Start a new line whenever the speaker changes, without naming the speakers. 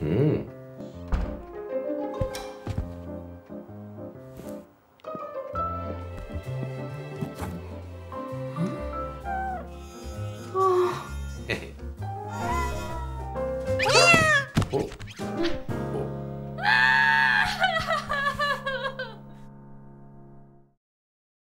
嗯。